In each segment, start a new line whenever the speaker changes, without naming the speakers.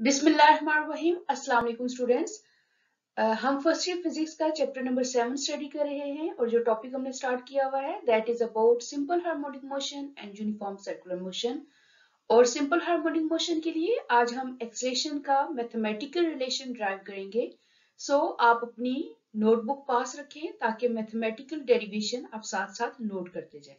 बिस्मिल्लाहिर्रहमानिर्रहीम अस्सलाम वालेकुम स्टूडेंट्स हम फ़र्स्ट ईयर फिजिक्स का चैप्टर नंबर सेवन स्टडी कर रहे हैं और जो टॉपिक हमने स्टार्ट किया हुआ है that is about simple harmonic motion and uniform circular motion और सिंपल हार्मोनिक मोशन के लिए आज हम एक्सलेशन का मैथमेटिकल रिलेशन ड्राइव करेंगे। सो so, आप अपनी नोटबुक पास रखें ताकि मैथमेटिकल डेरिवेशन आप साथ साथ नोट करते जाएँ।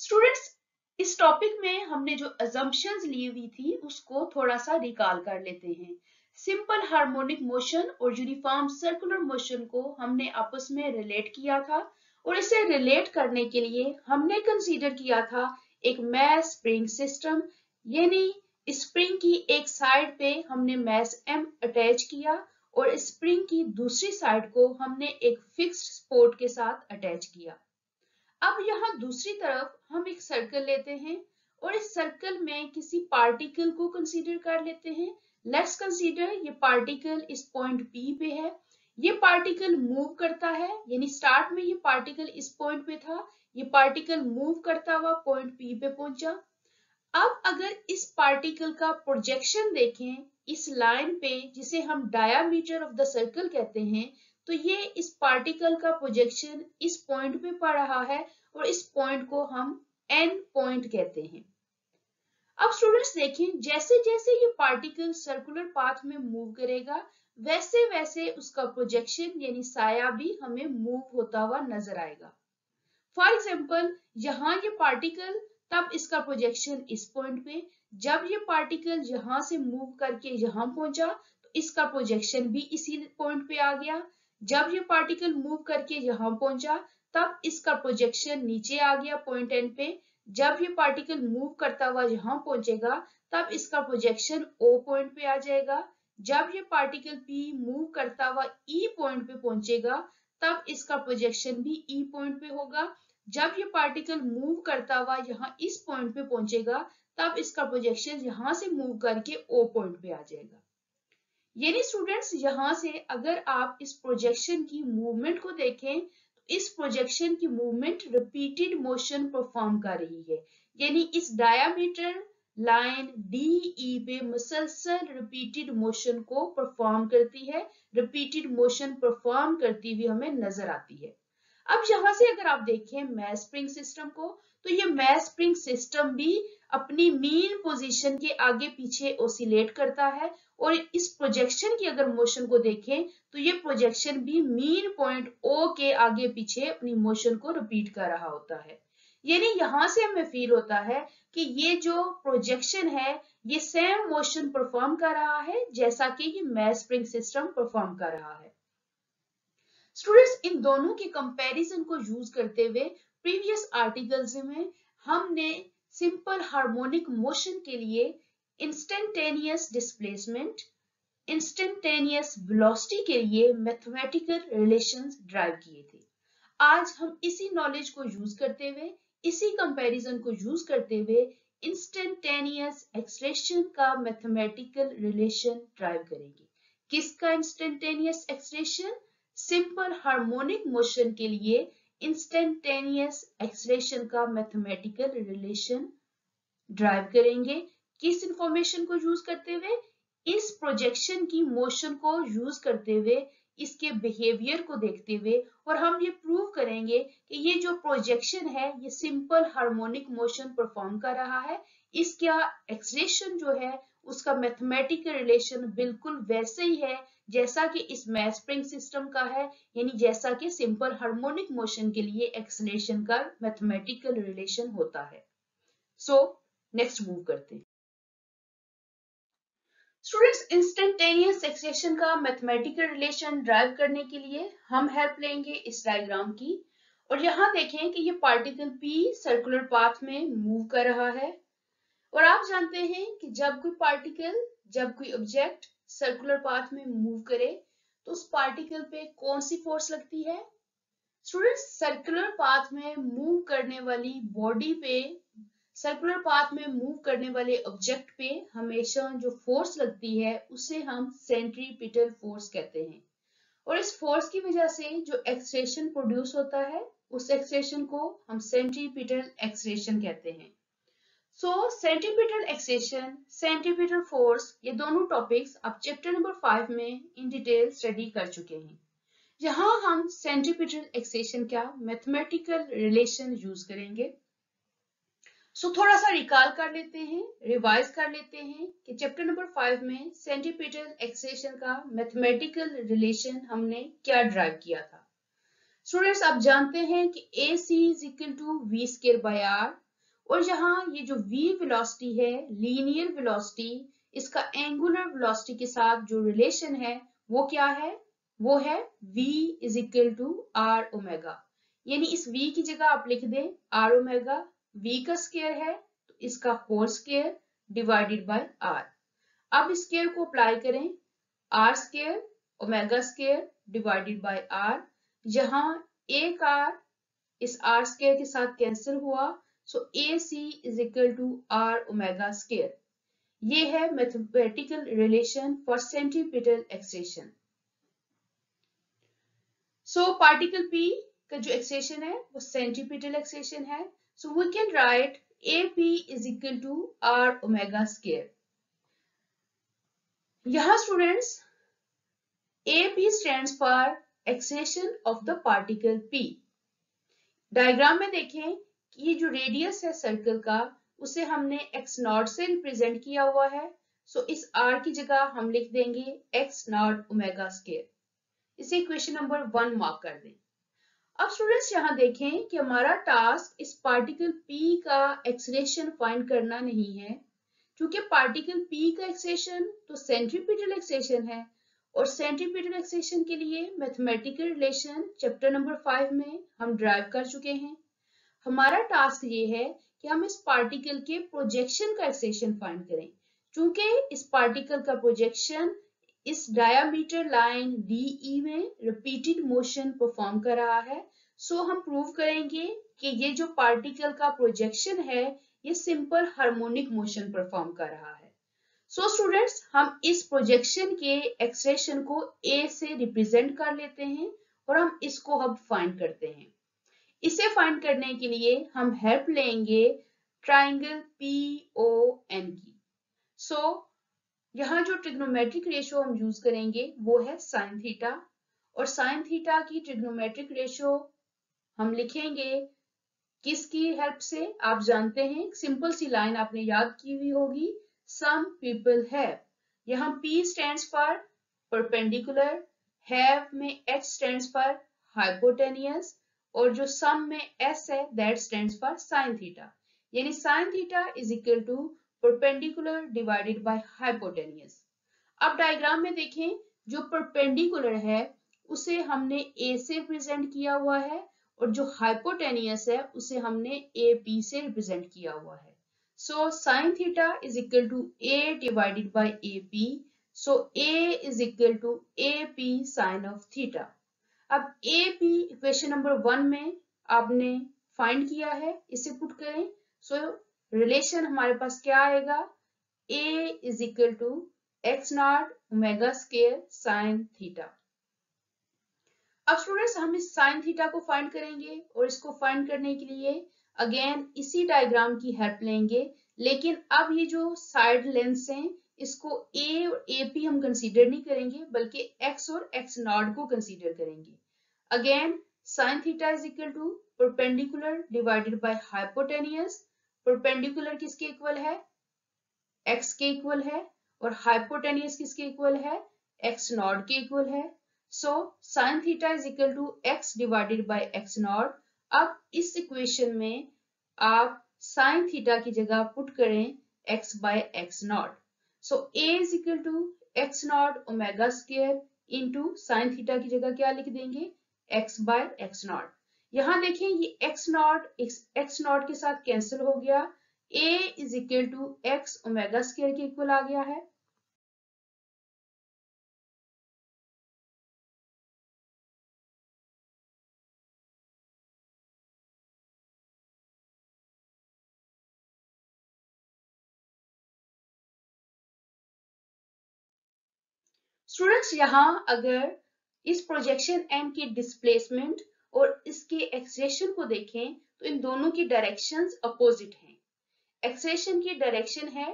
स्टूडेंट्स इस टॉपिक में हमने जो अजम्पशंस ली हुई थी, उसको थोड़ा सा रिकॉल कर लेते हैं। सिंपल हार्मोनिक मोशन और यूनिफॉर्म सर्कुलर मोशन को हमने आपस में रिलेट किया था और इसे रिलेट करने के लिए हमने कंसीडर किया था एक मैस स्प्रिंग सिस्टम यानी स्प्रिंग की एक साइड पे हमने मैस एम अटैच किया और स्प्रिंग की दूसरी साइड को हमने एक फिक्स्ड स्पोर्ट के साथ अटैच किया। अब यहाँ दूसरी तरफ़ हम एक सर्कल लेते हैं और इस सर्कल में किसी पार्टिकल को कंसीडर कर लेते हैं। लेट्स कंसीडर ये पार्टिकल इस पॉइंट पी पे है। ये पार्टिकल मूव करता है, यानी स्टार्ट में ये पार्टिकल इस पॉइंट पे था, ये पार्टिकल मूव करता हुआ पॉइंट पी पे पहुँचा। अब अगर इस पार्टिकल का प्रोजेक्शन देखें, इस लाइन पे, जिसे हम डायामीटर ऑफ़ द सर्कल कहते हैं तो ये इस पार्टिकल का प्रोजेक्शन इस पॉइंट पे पड़ रहा है और इस पॉइंट को हम एन पॉइंट कहते हैं। अब स्टूडेंट्स देखें जैसे जैसे ये पार्टिकल सर्कुलर पाथ में मूव करेगा वैसे वैसे उसका प्रोजेक्शन यानी साया भी हमें मूव होता हुआ नज़र आएगा। फॉर एग्ज़ाम्पल यहाँ ये पार्टिकल तब इसका प्रोजेक्शन इस पॉइंट पे। जब ये पार्टिकल यहाँ से मूव करके यहाँ पहुँचा तो इसका प्रोजेक्शन भी इसी पॉइंट पे आ गया। जब ये पार्टिकल मूव करके यहाँ पहुँचा, तब इसका प्रोजेक्शन नीचे आ गया पॉइंट एन पे। जब ये पार्टिकल मूव करता हुआ यहाँ पहुंचेगा, तब इसका प्रोजेक्शन ओ पॉइंट पे आ जाएगा। जब ये पार्टिकल पी मूव करता हुआ ई e पॉइंट पे पहुंचेगा, तब इसका प्रोजेक्शन भी ई e पॉइंट पे होगा। जब ये पार्टिकल मूव करता हुआ यहाँ इस पॉइंट पे पहुंचेगा, तब इसका प्रोजेक्शन यहाँ से मूव करके ओ पॉइंट पे आ जाएगा। यानी स्टूडेंट्स यहाँ से अगर आप इस प्रोजेक्शन की मूवमेंट को देखें तो इस प्रोजेक्शन की मूवमेंट रिपीटेड मोशन परफॉर्म कर रही है। यानी इस डायामीटर लाइन डी ई पे मुसलसल रिपीटेड मोशन को परफॉर्म करती है। रिपीटेड मोशन परफॉर्म करती हुई हमें नज़र आती है। अब यहाँ से अगर आप देखें मैस स्प्रिंग सिस्टम को तो ये मैस स्प्रिंग सिस्टम भी अपनी मीन पोजीशन के आगे पीछे ओसिलेट करता है और इस प्रोजेक्शन की अगर मोशन को देखें तो ये प्रोजेक्शन भी मीन पॉइंट ओ के आगे पीछे अपनी मोशन को रिपीट कर रहा होता है। यानी यहाँ से हमें फील होता है कि ये जो प्रोजेक्शन है, ये सेम मोशन परफॉर्म कर रहा है, जैसा कि ये मैस स्प्रिंग सिस्टम परफॉर्म कर रहा है। स्टूडेंट्स इन दोनों के कंपैरिजन को यूज़ करते हुए प्रीवियस आर्टिकल्स में हमने सिंपल हार्मोनिक मोशन के लिए इंस्टेंटेनियस डिस्प्लेसमेंट इंस्टेंटेनियस वेलोसिटी के लिए मैथमेटिकल रिलेशंस ड्राइव किए थे। आज हम इसी नॉलेज को यूज़ करते हुए, इसी कंपैरिजन को यूज़ करते हुए इंस्टेंटेनियस एक्सप्रेशन का मैथमेटिकल रिलेशन ड्राइव करेंगे। किसका instantaneous expression simple harmonic motion के लिए इंस्टेंटेनियस एक्सप्रेशन का मैथमेटिकल रिलेशन ड्राइव करेंगे। किस इंफॉर्मेशन को यूज़ करते हुए? इस प्रोजेक्शन की मोशन को यूज़ करते हुए, इसके बिहेवियर को देखते हुए, और हम ये प्रूव करेंगे कि ये जो प्रोजेक्शन है, ये सिंपल हार्मोनिक मोशन परफॉर्म कर रहा है। इसका एक्सरेशन जो है उसका मैथमेटिकल रिलेशन बिल्कुल वैसे ही है जैसा कि इस मैथ स्प्रिंग सिस्टम का है, यानी जैसा कि सिंपल हार्मोनिक मोशन के लिए एक्सलेशन का मैथमेटिकल रिलेशन होता है। सो नेक्स्ट मूव करते हैं। स्टूडेंट्स इंस्टेंटेनियस एक्सेशन का मैथमेटिकल रिलेशन ड्राइव करने के लिए हम हेल्प लेंगे इस डायग्राम की। और यहाँ देखें कि ये पार्टिकल पी सर्कुलर पाथ में मूव कर रहा है। और आप जानते हैं कि जब कोई पार्टिकल जब कोई ऑब्जेक्ट सर्कुलर पाथ में मूव करे तो उस पार्टिकल पे कौन सी फोर्स लगती है? स्टूडेंट्स सर्कुलर पाथ में मूव करने वाली बॉडी पे सर्कुलर पाथ में मूव करने वाले ऑब्जेक्ट पे हमेशा जो फोर्स लगती है, उसे हम सेंट्रीपिटल फोर्स कहते हैं। और इस फोर्स की वजह से जो एक्सरेशन प्रोड्यूस होता है, उस एक्सरेशन को हम सेंट्रीपिटल एक्सरेशन कहते हैं। So centimetre acceleration centimetre force ये दोनों टॉपिक्स आप चैप्टर नंबर फाइव में इन डिटेल स्टडी कर चुके हैं। यहाँ हम सेंटीमीटर एक्सेशन का मैथमेटिकल रिलेशन यूज़ करेंगे। सो so, थोड़ा सा रिकॉल कर लेते हैं रिवाइज कर लेते हैं कि चैप्टर नंबर फाइव में सेंटीमीटर एक्सेशन का मैथमेटिकल रिलेशन हमने क्या ड्राइव किया था। स्टूडेंट्स आप जानते हैं कि A C is equal to V square by R और यहाँ ये जो v वेलोसिटी है लीनियर वेलोसिटी इसका एंगुलर वेलोसिटी के साथ जो रिलेशन है, वो क्या है? वो है v is equal to R omega यानी इस v की जगह आप लिख दें आर ओमेगा v का स्केयर है तो इसका whole square divided by r. अब स्केयर को अप्लाई करें, r square omega square divided by r. जहाँ एक r इस r स्केयर के साथ कैंसिल हुआ so A C is equal to R omega square ये है mathematical relation for centripetal acceleration so particle P का जो एक्सेशन है, वो सेंटीपिटल एक्सेशन है. So we can write A P is equal to R omega square यहाँ students A P stand for acceleration of the particle P diagram में देखें ये जो रेडियस है सर्कल का, उसे हमने एक्स नॉट से रिप्रेजेंट किया हुआ है। सो इस आर की जगह हम लिख देंगे एक्स नॉट ओमेगा स्केयर इसे क्वेश्चन नंबर वन मार्क कर दें। अब स्टूडेंट्स यहाँ देखें कि हमारा टास्क इस पार्टिकल पी का एक्सलेशन फाइंड करना नहीं है, क्योंकि पार्टिकल पी का एक्सेशन तो सेंट्रीपिटल एक्सेशन है, और सेंट्रीपिटल एक्सेशन के लिए mathematical relation chapter number five में हम ड्राइव कर चुके हैं। हमारा टास्क ये है कि हम इस पार्टिकल के प्रोजेक्शन का एक्सेशन फाइंड करें। क्योंकि इस पार्टिकल का प्रोजेक्शन इस डायामीटर लाइन डीई में रिपीटेड मोशन परफॉर्म कर रहा है सो हम प्रूव करेंगे कि ये जो पार्टिकल का प्रोजेक्शन है, ये सिंपल हार्मोनिक मोशन परफॉर्म कर रहा है। सो so स्टूडेंट्स हम इस प्रोजेक्शन के एक्सप्रेशन को ए से रिप्रेजेंट कर लेते हैं और हम इसको अब फाइंड करते हैं। इसे फाइंड करने के लिए हम हेल्प लेंगे ट्राइंगल पी ओ एन की। सो so, यहाँ जो ट्रिग्नोमेट्रिक रेशियो हम यूज़ करेंगे वो है साइन थीटा और साइन थीटा की ट्रिग्नोमेट्रिक रेशियो हम लिखेंगे किसकी हेल्प से? आप जानते हैं सिंपल सी लाइन आपने याद की हुई होगी सम पीपल हैव यहाँ P stand for perpendicular have में स्टैंड फॉर हाइपोटेनियस और जो सम में s है that stands for sine theta यानी sine theta is equal to perpendicular divided by hypotenuse अब डायग्राम में देखें, जो परपेंडिकुलर है, उसे हमने a से रिप्रेजेंट किया हुआ है और जो हाइपोटेनियस है, उसे हमने ए पी से रिप्रेजेंट किया हुआ है. So sine theta is equal to A divided by A P so a is equal to A P sine of theta अब A P equation number one में आपने फाइंड किया है इसे पुट करें। सो so, रिलेशन हमारे पास क्या आएगा? A is equal to X naught omega square sine theta अब स्टूडेंट्स हम इस साइन थीटा को फाइंड करेंगे और इसको फाइंड करने के लिए अगेन इसी डायग्राम की हेल्प लेंगे। लेकिन अब ये जो साइड लेंस हैं इसको ए और ए पी हम कंसीडर नहीं करेंगे, बल्कि एक्स और एक्स नॉट को कंसीडर करेंगे। Again sine theta is equal to perpendicular divided by hypotenuse perpendicular किसके इक्वल है? एक्स के इक्वल है। और हाइपोटेनियस किसके इक्वल है? एक्स नॉट के इक्वल है। So sine theta is equal to X divided by X naught अब इस इक्वेशन में आप साइन थीटा की जगह पुट करें X by X naught so A is equal to X naught omega square into sine theta की जगह क्या लिख देंगे? एक्स बाय एक्स नॉट यहाँ देखें, ये एक्स नॉट एक्स नॉट के साथ कैंसिल हो गया। A is equal to X omega square के इक्वल आ गया है। स्टूडेंट्स यहाँ अगर इस प्रोजेक्शन एम की डिस्प्लेसमेंट और इसके एक्सेशन को देखें तो इन दोनों की डायरेक्शंस अपोजिट हैं। एक्सेशन की डायरेक्शन है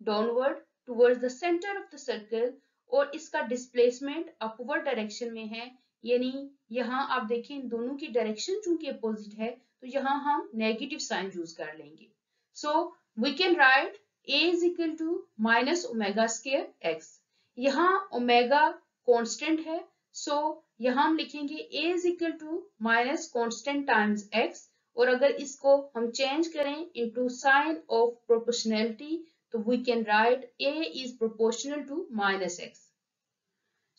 downward towards the centre of the circle और इसका डिस्प्लेसमेंट अपवर्ड डायरेक्शन में है। यानी यहाँ आप देखें, इन दोनों की डायरेक्शन चूँकि अपोजिट है तो यहाँ हम नेगेटिव साइन यूज़ कर लेंगे। So we can write a is equal to minus omega square x यहाँ ओमेगा कांस्टेंट है सो so, यहाँ हम लिखेंगे a is equal to minus constant times x और अगर इसको हम चेंज करें इनटू साइन ऑफ़ प्रोपोर्शनैलिटी तो we can write a is proportional to minus x.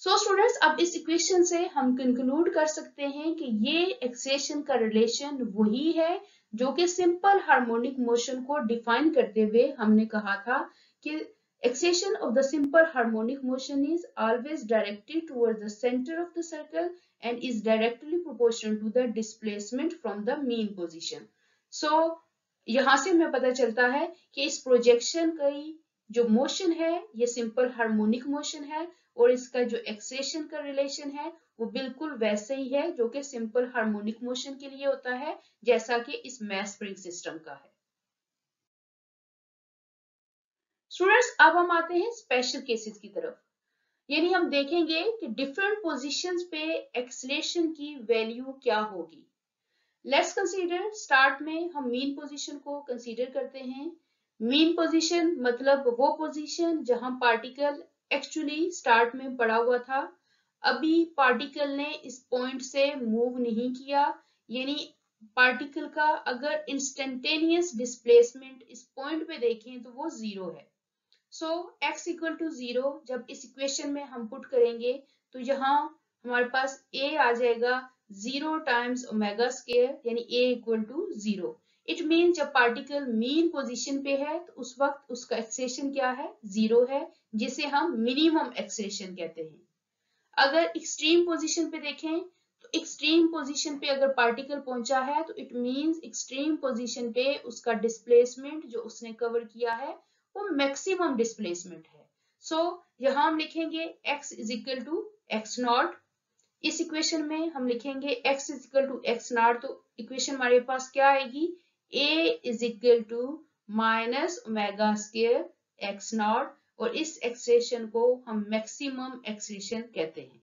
So students अब इस इक्वेशन से हम कंक्लूड कर सकते हैं कि ये एक्सेशन का रिलेशन वही है जो कि सिंपल हार्मोनिक मोशन को डिफाइन करते हुए हमने कहा था कि acceleration of the simple harmonic motion is always directed towards the centre of the circle and is directly proportional to the displacement from the mean position so यहाँ से हमें पता चलता है कि इस प्रोजेक्शन की जो मोशन है, ये सिंपल हार्मोनिक मोशन है और इसका जो एक्सेशन का रिलेशन है, वो बिल्कुल वैसे ही है जो कि सिंपल हार्मोनिक मोशन के लिए होता है, जैसा कि इस मैथ स्प्रिंग सिस्टम का है। स्टूडेंट्स अब हम आते हैं स्पेशल केसेस की तरफ़। यानी हम देखेंगे कि डिफरेंट पोजीशंस पे एक्सलेशन की वैल्यू क्या होगी। लेट्स कंसीडर स्टार्ट में हम मीन पोजीशन को कंसीडर करते हैं। मीन पोजीशन मतलब वो पोजीशन जहाँ पार्टिकल एक्चुअली स्टार्ट में पड़ा हुआ था। अभी पार्टिकल ने इस पॉइंट से मूव नहीं किया। यानी पार्टिकल का अगर इंस्टेंटेनियस डिस्प्लेसमेंट इस पॉइंट पे देखें तो वो ज़ीरो है। So X equal to zero जब इस इक्वेशन में हम पुट करेंगे तो यहाँ हमारे पास ए आ जाएगा ज़ीरो टाइम्स ओमेगा स्केयर यानी A equal to zero it mean जब पार्टिकल मीन पोजीशन पे है तो उस वक्त उसका एक्सेशन क्या है? ज़ीरो है, जिसे हम मिनिमम एक्सेशन कहते हैं। अगर एक्सट्रीम पोजीशन पे देखें तो एक्सट्रीम पोजीशन पे अगर पार्टिकल पहुँचा है तो इट मींस एक्सट्रीम पोजीशन पे उसका डिस्प्लेसमेंट जो उसने कवर किया है वो मैक्सिमम डिस्प्लेसमेंट है। सो so, यहाँ हम लिखेंगे x is equal to X naught इस इक्वेशन में हम लिखेंगे x is equal to X naught तो इक्वेशन हमारे पास क्या आएगी? A is equal to minus omega square X naught और इस एक्सप्रेशन को हम मैक्सिमम एक्सप्रेशन कहते हैं।